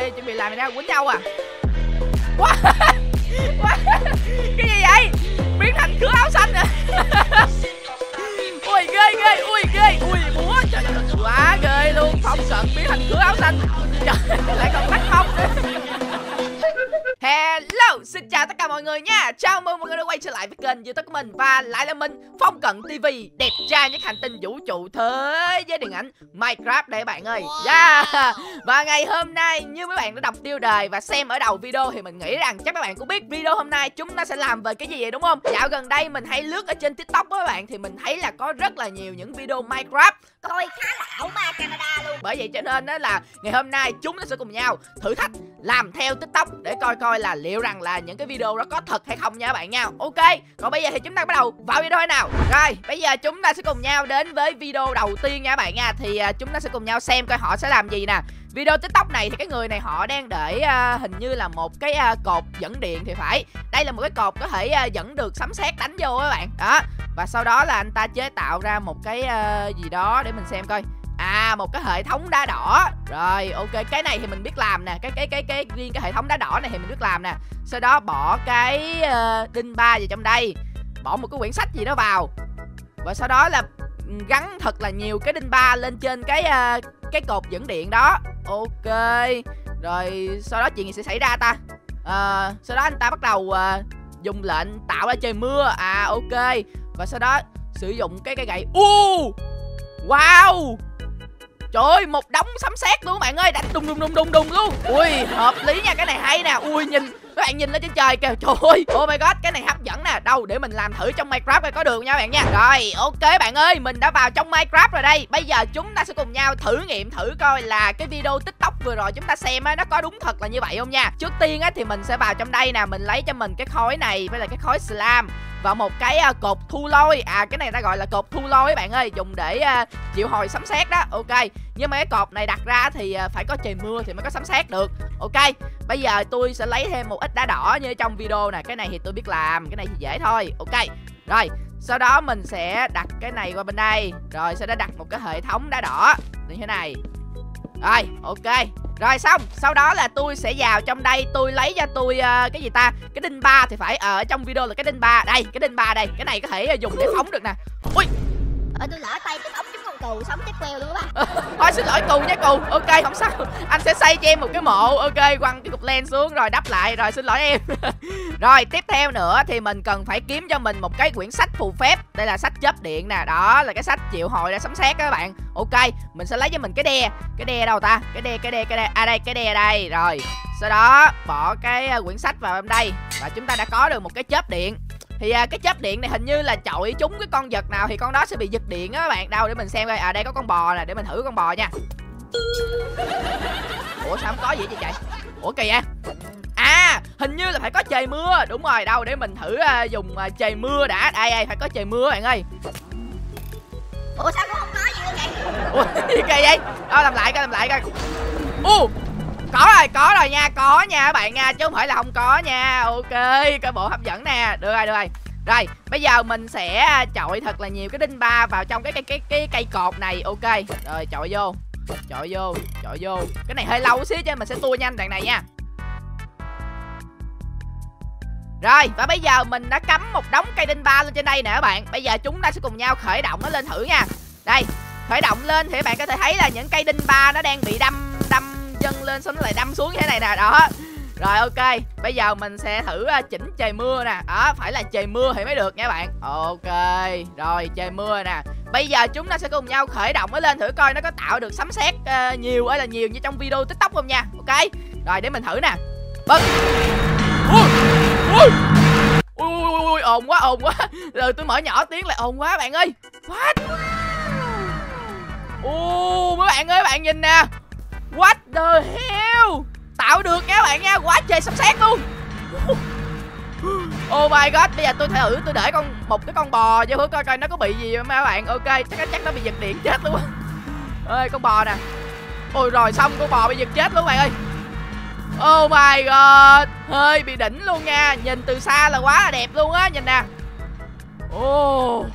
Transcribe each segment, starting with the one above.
ơi chuẩn bị làm gì nè quýnh nhau à? Quá. Quá. Cái gì vậy? Biến thành khứa áo xanh à? Ui, ghê ghê, ui ghê, ui múa trời, quá ghê luôn. Phong cận biến thành khứa áo xanh. Trời, lại còn tắt không nữa xin chào tất cả mọi người nha. Chào mừng mọi người đã quay trở lại với kênh youtube của mình. Và lại là mình, Phong Cận TV Đẹp trai nhất hành tinh vũ trụ thế giới điện ảnh Minecraft đây các bạn ơi. Yeah. Và ngày hôm nay, như mấy bạn đã đọc tiêu đề và xem ở đầu video Thì mình nghĩ rằng chắc các bạn cũng biết video hôm nay chúng ta sẽ làm về cái gì vậy đúng không? Dạo gần đây mình hay lướt ở trên tiktok các bạn Thì mình thấy là có rất là nhiều những video Minecraft. Coi khá là ảo ma Canada luôn. Bởi vậy cho nên đó là ngày hôm nay chúng ta sẽ cùng nhau thử thách làm theo tiktok để coi coi là liệu rằng là những cái video đó có thật hay không nha các bạn nha. Ok còn bây giờ thì chúng ta bắt đầu vào video nào? Rồi bây giờ chúng ta sẽ cùng nhau đến với video đầu tiên nha các bạn nha. Thì à, chúng ta sẽ cùng nhau xem coi họ sẽ làm gì nè. Video tiktok này thì cái người này họ đang để uh, hình như là một cái uh, cột dẫn điện thì phải. Đây là một cái cột có thể uh, dẫn được sấm sét đánh vô các bạn. Đó Và sau đó là anh ta chế tạo ra một cái uh, gì đó để mình xem coi. À một cái hệ thống đá đỏ. Rồi ok cái này thì mình biết làm nè. Cái cái cái cái riêng cái hệ thống đá đỏ này thì mình biết làm nè. Sau đó bỏ cái uh, đinh ba vào trong đây. Bỏ một cái quyển sách gì đó vào. Và sau đó là gắn thật là nhiều cái đinh ba lên trên cái uh, cái cột dẫn điện đó. Ok. Rồi sau đó chuyện gì sẽ xảy ra ta? Uh, sau đó anh ta bắt đầu uh, dùng lệnh tạo ra trời mưa. À ok. Và sau đó sử dụng cái cái gậy. U! Wow! Trời ơi, một đống sấm sét luôn các bạn ơi, đánh đùng đùng đùng đùng đùng luôn. Ui, hợp lý nha, cái này hay nè. Ui nhìn các bạn nhìn lên trên trời kìa. Trời ơi, oh my god, cái này hấp dẫn nè. Đâu để mình làm thử trong Minecraft coi có được nha bạn nha. Rồi, ok bạn ơi, mình đã vào trong Minecraft rồi đây. Bây giờ chúng ta sẽ cùng nhau thử nghiệm thử coi là cái video TikTok vừa rồi chúng ta xem á nó có đúng thật là như vậy không nha. Trước tiên á thì mình sẽ vào trong đây nè, mình lấy cho mình cái khối này với là cái khối slam và một cái uh, cột thu lôi. À cái này ta gọi là cột thu lôi các bạn ơi dùng để à, uh, chịu hồi sấm sét đó. Ok nhưng mà cái cột này đặt ra thì uh, phải có trời mưa thì mới có sấm sét được. Ok bây giờ tôi sẽ lấy thêm một ít đá đỏ như trong video nè. Cái này thì tôi biết làm cái này thì dễ thôi. Ok rồi sau đó mình sẽ đặt cái này qua bên đây. Rồi sau đó đặt một cái hệ thống đá đỏ. Như thế này. Rồi ok rồi xong. Sau đó là tôi sẽ vào trong đây Tôi lấy cho tôi uh, cái gì ta? Cái đinh ba thì phải ờ, ở trong video là cái đinh ba. Đây cái đinh ba đây. Cái này có thể ờ, dùng để phóng được nè. Ui! Ờ tôi lỡ tay tôi ống cù sống chết queo luôn các bạn Thôi xin lỗi cù nha cù Ok, không sao. Anh sẽ xây cho em một cái mộ. Ok, quăng cái cục len xuống rồi đắp lại. Rồi xin lỗi em. Rồi, tiếp theo nữa thì mình cần phải kiếm cho mình một cái quyển sách phù phép. Đây là sách chớp điện nè. Đó, là cái sách chịu hồi ra sấm sét các bạn. Ok, mình sẽ lấy cho mình cái đe. Cái đe đâu ta? Cái đe cái đe cái đe. À đây, cái đe đây. Rồi, sau đó bỏ cái à, quyển sách vào trong đây. Và chúng ta đã có được một cái chớp điện thì à, cái chớp điện này hình như là chọi trúng cái con vật nào thì con đó sẽ bị giật điện á các bạn. Đâu để mình xem coi. À đây có con bò nè để mình thử con bò nha. Ủa sao không có gì vậy chạy ủa kìa à hình như là phải có trời mưa. Đúng rồi đâu để mình thử uh, dùng uh, trời mưa đã. Đây đây phải có trời mưa bạn ơi. Ủa sao không có gì vậy ủa gì kỳ vậy? Đâu làm lại coi làm lại coi. U! uh, có rồi có rồi nha, có nha các bạn nha, chứ không phải là không có nha. Ok cái bộ hấp dẫn nè. Được rồi được rồi. Rồi, bây giờ mình sẽ à, chọi thật là nhiều cái đinh ba vào trong cái cái cái cái cây cột này. Ok, rồi, chọi vô chọi vô chọi vô. Cái này hơi lâu xíu cho mình sẽ tua nhanh đoạn này nha. Rồi, và bây giờ mình đã cắm một đống cây đinh ba lên trên đây nè các bạn. Bây giờ chúng ta sẽ cùng nhau khởi động nó lên thử nha. Đây, khởi động lên thì các bạn có thể thấy là những cây đinh ba nó đang bị đâm đâm chân lên xong nó lại đâm xuống như thế này nè đó. Rồi ok. Bây giờ mình sẽ thử à, chỉnh trời mưa nè. Đó phải là trời mưa thì mới được nha bạn. Ok. Rồi trời mưa nè. Bây giờ chúng ta sẽ cùng nhau khởi động nó lên thử coi nó có tạo được sấm sét uh, nhiều hay là nhiều như trong video tiktok không nha. Ok. Rồi để mình thử nè. Bật. Ui ui. Ui ui ui ồn quá ồn quá. Rồi tôi mở nhỏ tiếng lại ồn quá bạn ơi. What? Ô mấy bạn ơi bạn nhìn nè. What the hell? Tạo được nha các bạn nha, Quá trời sắp xét luôn. Oh my god, Bây giờ tôi thử, tôi để con, một cái con bò cho Hứa coi coi nó có bị gì không các bạn. Ok, chắc chắc nó bị giật điện chết luôn. Ơi con bò nè. Ôi, rồi xong, con bò bị giật chết luôn bạn ơi. Oh my god, Hơi bị đỉnh luôn nha. Nhìn từ xa là quá là đẹp luôn á, Nhìn nè. Oh.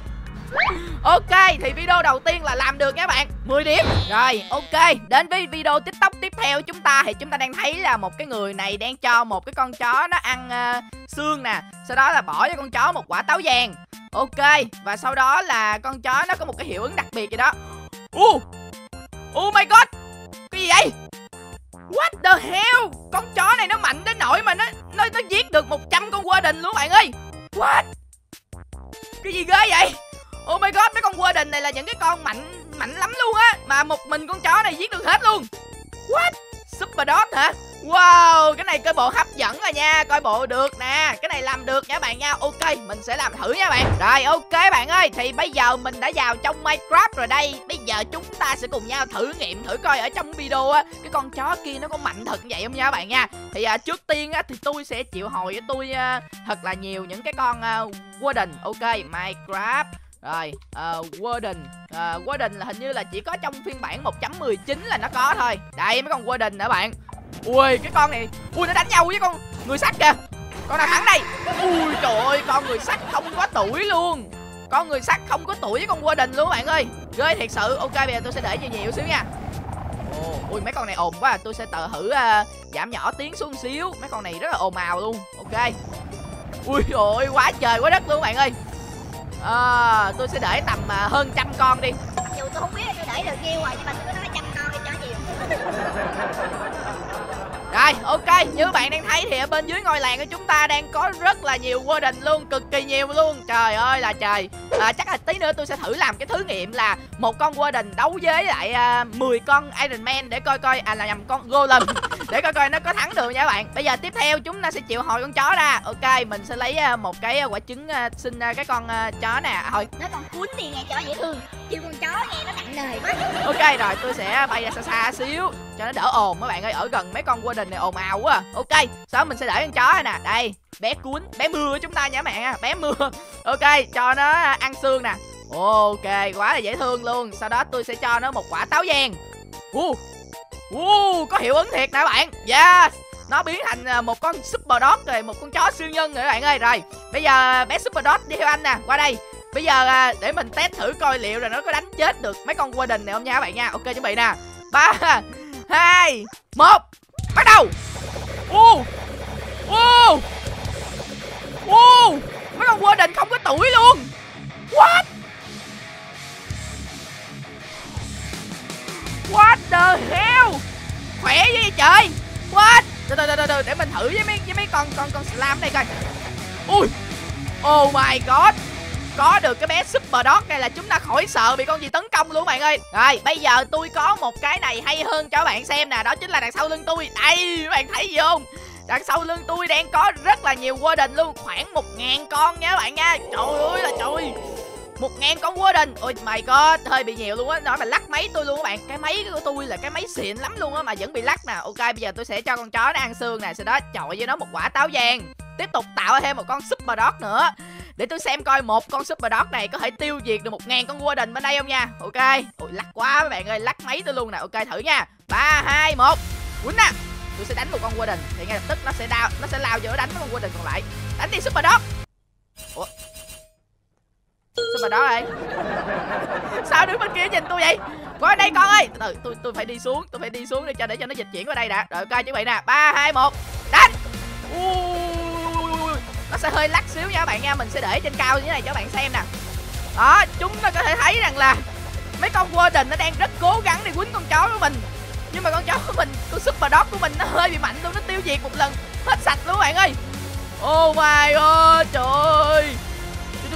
Ok thì video đầu tiên là làm được nha bạn. 10 điểm. Rồi ok. Đến với video tiktok tiếp theo chúng ta Thì chúng ta đang thấy là một cái người này đang cho một cái con chó nó ăn uh, xương nè. Sau đó là bỏ cho con chó một quả táo vàng. Ok Và sau đó là con chó nó có một cái hiệu ứng đặc biệt gì đó. Uh Oh my god. Cái gì vậy? What the hell? Con chó này nó mạnh đến nỗi mà nó Nó, nó giết được 100 con Warden luôn bạn ơi. What? Cái gì ghê vậy? Oh my god mấy con Warden này là những cái con mạnh Mạnh lắm luôn á. Mà một mình con chó này giết được hết luôn. What? Super dot hả? Wow, cái này coi bộ hấp dẫn rồi nha. Coi bộ được nè. Cái này làm được nha bạn nha. Ok, mình sẽ làm thử nha bạn. Rồi, ok bạn ơi. Thì bây giờ mình đã vào trong Minecraft rồi đây. Bây giờ chúng ta sẽ cùng nhau thử nghiệm Thử coi ở trong video á Cái con chó kia nó có mạnh thật vậy không nha bạn nha. Thì à, trước tiên á Thì tôi sẽ chịu hồi với tôi à, Thật là nhiều những cái con à, Warden. Ok, Minecraft rồi, uh, Warden. Uh, Warden là hình như là chỉ có trong phiên bản 1.19 là nó có thôi. Đây mấy con Warden nữa bạn. Ui cái con này ui nó đánh nhau với con người sắt kìa. Con nào thắng đây? Ui trời ơi con người sắt không có tuổi luôn. Con người sắt không có tuổi với con Warden luôn bạn ơi. Ghê thiệt sự. Ok bây giờ tôi sẽ để nhiều nhiều xíu nha. Oh, ui mấy con này ồn quá à. tôi sẽ tự thử uh, giảm nhỏ tiếng xuống xíu. Mấy con này rất là ồn ào luôn. Ok. Ui ôi quá trời quá đất luôn bạn ơi à, tôi sẽ để tầm uh, hơn trăm con đi. Dù tôi không biết tôi để được nhiêu rồi nhưng mà tôi nói trăm con thì cho nhiều Rồi ok như bạn đang thấy thì ở bên dưới ngôi làng của chúng ta đang có rất là nhiều Warden luôn Cực kỳ nhiều luôn. Trời ơi là trời. À, Chắc là tí nữa tôi sẽ thử làm cái thử nghiệm là Một con Warden đấu với lại à, 10 con Iron Man để coi coi À là nhầm con Golem Để coi coi nó có thắng được nha các bạn. Bây giờ tiếp theo chúng ta sẽ chịu hồi con chó ra. Ok mình sẽ lấy à, một cái quả trứng à, xin à, cái con à, chó nè. Thôi. Nó còn cuốn thì nghe chó dễ thương kêu con chó nghe nó nặng nề quá. Ok rồi tôi sẽ bay ra xa xa xíu Cho nó đỡ ồn mấy bạn ơi Ở gần mấy con Warden này ồn ào quá. À. Ok sau mình sẽ để con chó nè. Đây bé cuốn bé mưa của chúng ta nha mẹ bé mưa. Ok cho nó ăn xương nè. Ok quá là dễ thương luôn. Sau đó tôi sẽ cho nó một quả táo vàng. Uh, uh, có hiệu ứng thiệt nè bạn. Yes nó biến thành à, một con super dog rồi một con chó siêu nhân rồi các bạn ơi. Rồi bây giờ bé super dog đi theo anh nè qua đây bây giờ à, để mình test thử coi liệu là nó có đánh chết được mấy con warden này không nha các bạn nha. Ok chuẩn bị nè. Ba hai một bắt đầu! Uh, uh, uh, mấy con warden không có tuổi luôn. What? What the hell? Khỏe vậy trời. What? Từ từ từ từ để mình thử với mấy với mấy con con con slam này coi. Ui! Oh my god có được cái bé super dog này là chúng ta khỏi sợ bị con gì tấn công luôn, bạn ơi. Rồi, bây giờ tôi có một cái này hay hơn cho bạn xem nè, đó chính là đằng sau lưng tôi. Đây các bạn thấy gì không? Đằng sau lưng tôi đang có rất là nhiều warden luôn, khoảng một ngàn con nha các bạn nha. Trời ơi là trời. Một ngàn con warden. Ôi mày có hơi bị nhiều luôn á. Nói mà lắc máy tôi luôn các bạn. Cái máy của tôi là cái máy xịn lắm luôn á mà vẫn bị lắc nè. Ok, bây giờ tôi sẽ cho con chó nó ăn xương nè. Sau đó chọi với nó một quả táo vàng. Tiếp tục tạo thêm một con super dog nữa để tôi xem coi một con super dog này có thể tiêu diệt được một ngàn con warden bên đây không nha. Ok. Ôi lắc quá các bạn ơi lắc máy tôi luôn nè. Ok thử nha. Ba hai một. Quýnh nè. Tôi sẽ đánh một con warden. Thì ngay lập tức nó sẽ đao nó sẽ lao vô đánh mấy con warden còn lại. Đánh đi super dog. Ủa? Super dog ơi. Sao đứng bên kia nhìn tôi vậy? Qua đây con ơi. Từ tôi tôi phải đi xuống tôi phải đi xuống để cho để cho nó dịch chuyển qua đây nè rồi ok chuẩn bị nè. Ba hai một. Đánh. Ui, nó sẽ hơi lắc xíu nha các bạn nha. Mình sẽ để trên cao như thế này cho các bạn xem nè. Đó chúng ta có thể thấy rằng là mấy con warden nó đang rất cố gắng để quýnh con chó của mình. Nhưng mà con chó của mình con super dog của mình nó hơi bị mạnh luôn nó tiêu diệt một lần. Hết sạch luôn các bạn ơi. Oh my god trời ơi.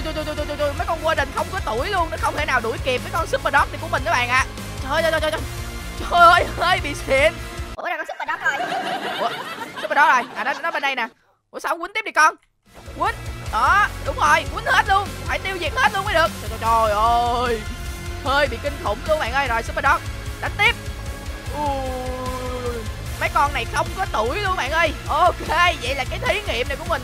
Trời, trời, trời, trời, trời, mấy con warden không có tuổi luôn nó không thể nào đuổi kịp mấy con super dog này của mình các bạn ạ. À. trời ơi trời trời trời trời ơi hơi bị xịn. Ủa là con super dog rồi? Ủa super dog rồi. À nó nó bên đây nè. Ủa sao quýnh tiếp đi con quýt đó đúng rồi quýnh hết luôn. Phải tiêu diệt hết luôn mới được. Trời, trời, trời ơi. Hơi bị kinh khủng luôn bạn ơi. Rồi super dog đánh tiếp. Ui, mấy con này không có tuổi luôn bạn ơi. Ok vậy là cái thí nghiệm này của mình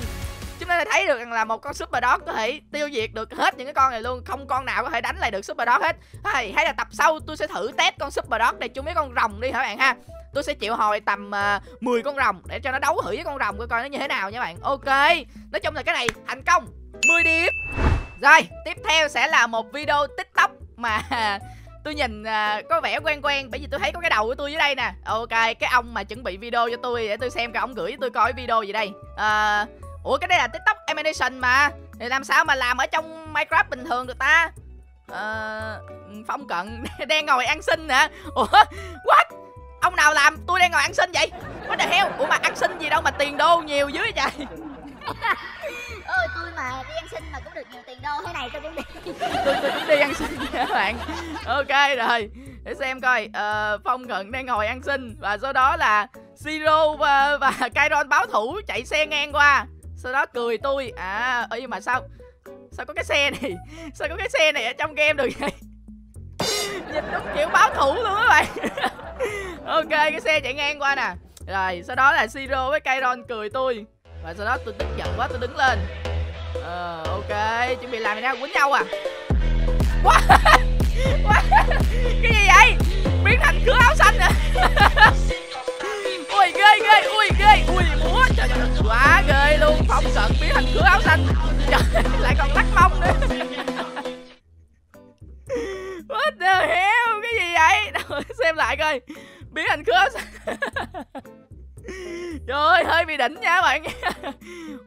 chúng ta thấy được rằng là một con super dog có thể tiêu diệt được hết những cái con này luôn. Không con nào có thể đánh lại được super dog hết. Hay, hay là tập sau tôi sẽ thử test con super dog này chung mấy con rồng đi hả bạn ha? Tôi sẽ chịu hồi tầm ờ, uh, 10 con rồng để cho nó đấu thử với con rồng coi coi nó như thế nào nha bạn. Ok. Nói chung là cái này thành công. 10 điểm. Rồi, tiếp theo sẽ là một video tiktok mà tôi nhìn uh, có vẻ quen quen bởi vì tôi thấy có cái đầu của tôi dưới đây nè. Ok cái ông mà chuẩn bị video cho tôi để tôi xem cái ông gửi cho tôi coi video gì đây. Uh, ủa cái đây là tiktok animation mà. Thì làm sao mà làm ở trong minecraft bình thường được ta? À, phong cận đang ngồi ăn xin nè ủa what? Ông nào làm tôi đang ngồi ăn xin vậy? Có the hell? Ủa mà ăn xin gì đâu mà tiền đô nhiều dưới trời. Ôi tôi mà đi ăn xin mà cũng được nhiều tiền đô thế này tôi cũng đi. Tôi tôi cũng đi ăn xin nha các bạn. Ok rồi để xem coi. Ờ, phong cận đang ngồi ăn xin và sau đó là siro và và Kairon báo thủ chạy xe ngang qua sau đó cười tôi à ơ, nhưng mà sao sao có cái xe này? Sao có cái xe này ở trong game được vậy? Nhìn đúng kiểu báo thủ luôn các bạn. Ok, cái xe chạy ngang qua nè. Rồi, sau đó là siro với Kairon cười tôi. Và sau đó tôi tức giận quá, tôi đứng lên. Ờ ok, chuẩn bị làm gì nào? Quýnh nhau à? Quá! Quá! Cái gì vậy? Biến thành cửa áo xanh à? Ui, ghê ghê, ui ghê, ui, múa. Trời quá ghê luôn phong cận biến thành cửa áo xanh. Trời lại còn lắc mông nữa. What the hell cái gì vậy? Đâu, xem lại coi. Biến thành cửa áo xanh. Trời ơi, hơi bị đỉnh nha các bạn.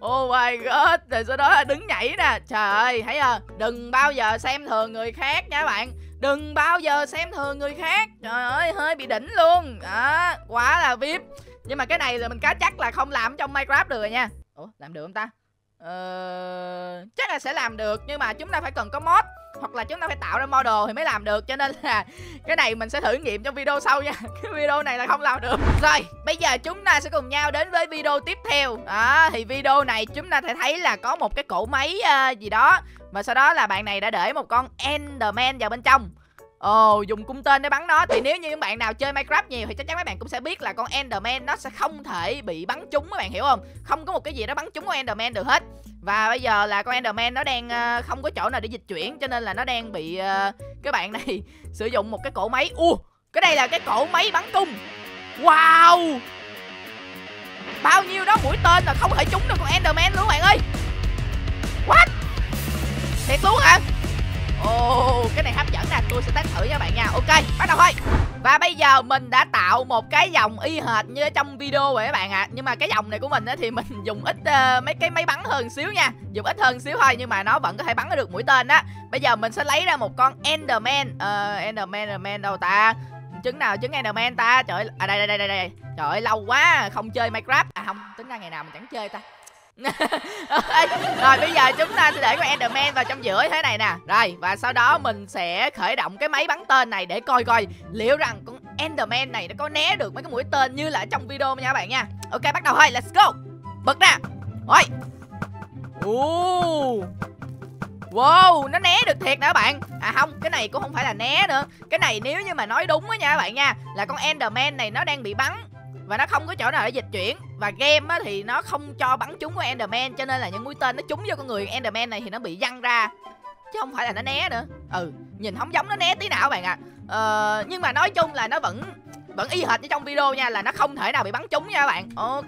Oh my god Rồi sau đó là đứng nhảy nè. Trời ơi, thấy chưa? Đừng bao giờ xem thường người khác nha các bạn. Đừng bao giờ xem thường người khác. Trời ơi, hơi bị đỉnh luôn. Đó, quá là VIP. Nhưng mà cái này là mình cá chắc là không làm trong Minecraft được rồi nha. Ủa, làm được không ta? Ờ... Chắc là sẽ làm được Nhưng mà chúng ta phải cần có mod hoặc là chúng ta phải tạo ra model thì mới làm được cho nên là cái này mình sẽ thử nghiệm trong video sau nha. Cái video này là không làm được. Rồi bây giờ chúng ta sẽ cùng nhau đến với video tiếp theo. À, thì video này chúng ta sẽ thấy là có một cái cổ máy uh, gì đó và sau đó là bạn này đã để một con enderman vào bên trong. Ồ, dùng cung tên để bắn nó. Thì nếu như những bạn nào chơi Minecraft nhiều Thì chắc chắn các bạn cũng sẽ biết là con Enderman Nó sẽ không thể bị bắn trúng các bạn hiểu không? Không có một cái gì đó bắn trúng con Enderman được hết. Và bây giờ là con Enderman nó đang uh, không có chỗ nào để dịch chuyển Cho nên là nó đang bị uh, Cái bạn này sử dụng một cái cổ máy. Ua, cái đây là cái cổ máy bắn cung. Wow! Bao nhiêu đó mũi tên là không thể trúng được con Enderman luôn bạn ơi. What? Thiệt luôn hả? Ồ, oh, cái này hấp dẫn nè, tôi sẽ test thử cho bạn nha. Ok, bắt đầu thôi. Và bây giờ mình đã tạo một cái dòng y hệt như ở trong video rồi các bạn ạ. À. Nhưng mà cái dòng này của mình á thì mình dùng ít uh, mấy cái máy bắn hơn xíu nha. Dùng ít hơn xíu thôi nhưng mà nó vẫn có thể bắn được mũi tên á. Bây giờ mình sẽ lấy ra một con Enderman. Ờ uh, Enderman Enderman đâu ta? Trứng nào trứng Enderman ta? Trời ơi, à đây đây đây đây. Trời ơi lâu quá không chơi Minecraft. À không, tính ra ngày nào mình chẳng chơi ta rồi bây giờ chúng ta sẽ để con Enderman vào trong giữa thế này nè. Rồi và sau đó mình sẽ khởi động cái máy bắn tên này để coi coi Liệu rằng con Enderman này nó có né được mấy cái mũi tên như là ở trong video nha các bạn nha. Ok bắt đầu thôi let's go. Bật ra. Rồi. Ooh. Wow, nó né được thiệt nè các bạn. À không, cái này cũng không phải là né nữa. Cái này nếu như mà nói đúng á nha các bạn nha Là con Enderman này nó đang bị bắn và nó không có chỗ nào để dịch chuyển. Và game á thì nó không cho bắn trúng của enderman cho nên là những mũi tên nó trúng vô con người enderman này thì nó bị văng ra. Chứ không phải là nó né nữa. Ừ nhìn không giống nó né tí nào bạn ạ. À. ờ, nhưng mà nói chung là nó vẫn vẫn y hệt như trong video nha là nó không thể nào bị bắn trúng nha các bạn. Ok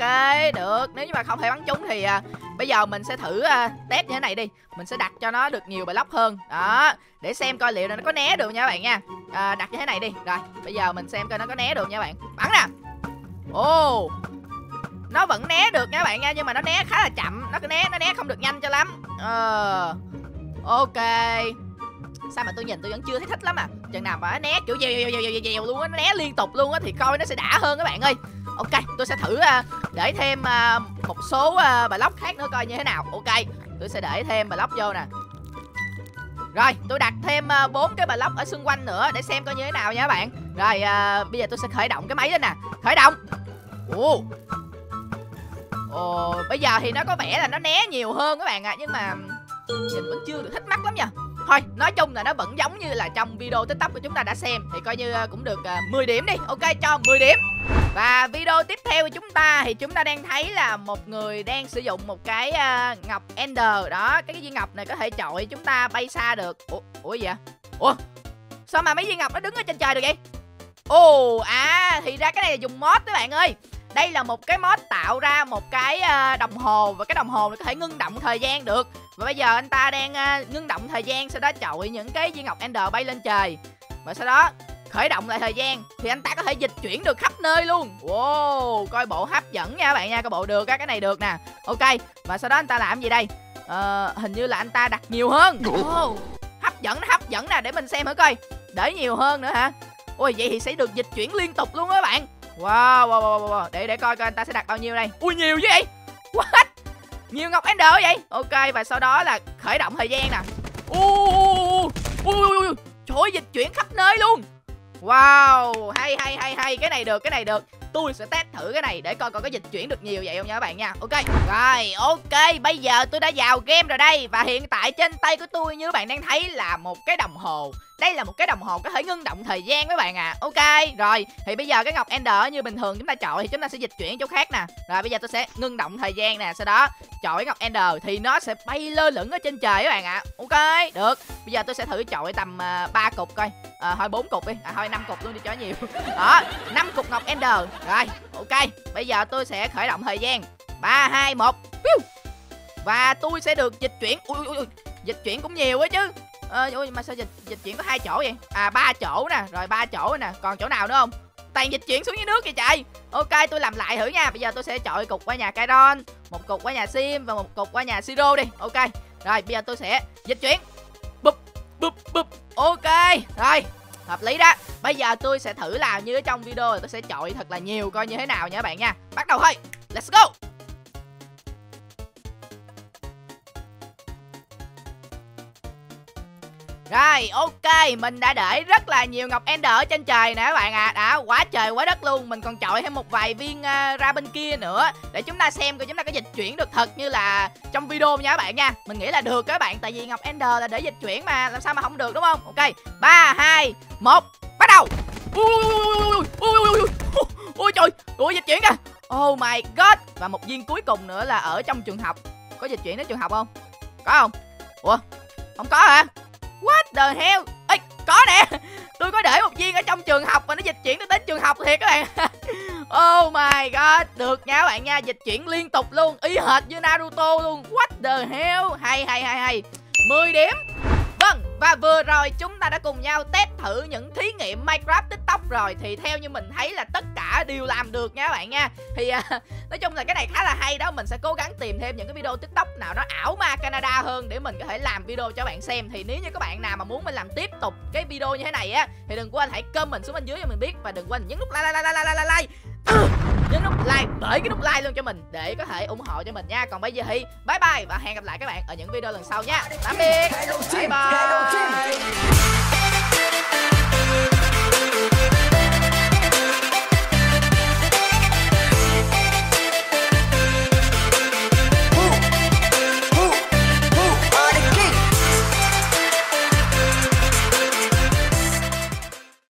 được. Nếu như mà không thể bắn trúng thì à, bây giờ mình sẽ thử à, test như thế này đi. Mình sẽ đặt cho nó được nhiều block hơn. Đó để xem coi liệu là nó có né được nha các bạn nha. À, đặt như thế này đi. Rồi bây giờ mình xem coi nó có né được nha các bạn. Bắn nè. Ồ oh, Nó vẫn né được nha các bạn nha Nhưng mà nó né khá là chậm. Nó né nó né không được nhanh cho lắm. Ờ Ok. Sao mà tôi nhìn tôi vẫn chưa thấy thích lắm à? Chừng nào mà nó né kiểu dèo dèo dèo dèo, dèo luôn á Nó né liên tục luôn á Thì coi nó sẽ đã hơn các bạn ơi. Ok tôi sẽ thử uh, để thêm uh, một số à, uh, block khác nữa coi như thế nào. Ok tôi sẽ để thêm block vô nè rồi tôi đặt thêm ờ, bốn cái block ở xung quanh nữa Để xem coi như thế nào nha các bạn. Rồi à, bây giờ tôi sẽ khởi động cái máy lên nè. Khởi động. Ồ. Ồ bây giờ thì nó có vẻ là nó né nhiều hơn các bạn ạ à, Nhưng mà nhìn vẫn chưa được thích mắt lắm nha. Thôi nói chung là nó vẫn giống như là trong video tiktok của chúng ta đã xem. Thì coi như ờ, cũng được 10 điểm đi. Ok cho 10 điểm và video tiếp theo của chúng ta thì chúng ta đang thấy là một người đang sử dụng một cái uh, ngọc Ender. Đó Cái viên ngọc này có thể chọi chúng ta bay xa được. Ủa, ủa gì vậy? Ủa sao mà mấy viên ngọc nó đứng ở trên trời được vậy? Ồ à thì ra cái này là dùng mod các bạn ơi. Đây là một cái mod tạo ra một cái ờ, đồng hồ và cái đồng hồ này có thể ngưng động thời gian được. Và bây giờ anh ta đang ờ, ngưng động thời gian sau đó chọi những cái viên ngọc ender bay lên trời. Và sau đó khởi động lại thời gian thì anh ta có thể dịch chuyển được khắp nơi luôn. Wow coi bộ hấp dẫn nha các bạn nha coi bộ được á cái này được nè. Ok và sau đó anh ta làm gì đây? Ờ, hình như là anh ta đặt nhiều hơn. Wow. hấp dẫn hấp dẫn nè để mình xem thử coi. Để nhiều hơn nữa hả? Ôi vậy thì sẽ được dịch chuyển liên tục luôn á các bạn. Wow, wow, wow, wow. để để coi coi anh ta sẽ đặt bao nhiêu đây. Ui nhiều chứ vậy? What? Nhiều ngọc ender vậy? Ok và sau đó là khởi động thời gian nè. Ui ui ui ui. Trời ơi, dịch chuyển khắp nơi luôn wow hay hay hay hay. Cái này được cái này được. Tôi sẽ test thử cái này để coi coi có dịch chuyển được nhiều vậy không nha các bạn nha. Ok. Rồi ok. Bây giờ tôi đã vào game rồi đây. Và hiện tại trên tay của tôi như các bạn đang thấy là một cái đồng hồ. Đây là một cái đồng hồ có thể ngưng động thời gian với bạn à ok rồi. Thì bây giờ cái ngọc ender như bình thường chúng ta chọn thì chúng ta sẽ dịch chuyển chỗ khác nè. Rồi bây giờ tôi sẽ ngưng động thời gian nè. Sau đó chọi ngọc ender thì nó sẽ bay lơ lửng ở trên trời các bạn ạ. Ok được. Bây giờ tôi sẽ thử chọi tầm ờ, uh, 3 cục coi à, thôi bốn cục đi. À, thôi năm cục luôn đi cho nhiều. Đó năm cục ngọc ender. Rồi ok. Bây giờ tôi sẽ khởi động thời gian. Ba hai một. Và tôi sẽ được dịch chuyển. Ui, ui, ui. dịch chuyển cũng nhiều quá chứ. Ờ, ui, mà sao dịch dịch chuyển có hai chỗ vậy? À ba chỗ nè. Rồi ba chỗ nè. Còn chỗ nào nữa không? Toàn dịch chuyển xuống dưới nước kìa trời. Ok tôi làm lại thử nha. Bây giờ tôi sẽ chọi cục qua nhà Kairon một cục qua nhà Sim và một cục qua nhà Siro đi. Ok. Rồi bây giờ tôi sẽ dịch chuyển. Bụp búp búp. Ok, rồi. Hợp lý đó. Bây giờ tôi sẽ thử làm như ở trong video tôi sẽ chọi thật là nhiều coi như thế nào nha các bạn nha. Bắt đầu thôi. Let's go. Rồi ok Mình đã để rất là nhiều ngọc ender ở trên trời nè các bạn à Đã quá trời quá đất luôn Mình còn chọi thêm một vài viên uh, ra bên kia nữa Để chúng ta xem coi chúng ta có dịch chuyển được thật như là trong video nha các bạn nha Mình nghĩ là được các bạn Tại vì ngọc ender là để dịch chuyển mà Làm sao mà không được đúng không Ok 3, 2, 1 Bắt đầu Ui ui ui ui ui Ui trời Ui dịch chuyển kìa Oh my god Và một viên cuối cùng nữa là ở trong trường học Có dịch chuyển đến trường học không Có không Ủa Không có hả What the hell? Ê, có nè. Tôi có để một viên ở trong trường học Và nó dịch chuyển tới đến trường học thiệt các bạn. Oh my god. Được nha các bạn nha. Dịch chuyển liên tục luôn. Y hệt như Naruto luôn. What the hell? Hay hay hay hay. 10 điểm và vừa rồi chúng ta đã cùng nhau test thử những thí nghiệm Minecraft TikTok rồi. Thì theo như mình thấy là tất cả đều làm được nha các bạn nha. Thì à, nói chung là cái này khá là hay đó. Mình sẽ cố gắng tìm thêm những cái video TikTok nào nó ảo ma Canada hơn Để mình có thể làm video cho bạn xem. Thì nếu như các bạn nào mà muốn mình làm tiếp tục cái video như thế này á Thì đừng quên hãy comment xuống bên dưới cho mình biết. Và đừng quên nhấn nút like like like like like like ừ nhấn nút like bởi cái nút like luôn cho mình, để có thể ủng hộ cho mình nha. Còn bây giờ thì, bye bye và hẹn gặp lại các bạn ở những video lần sau nha. Tạm biệt. Bye bye.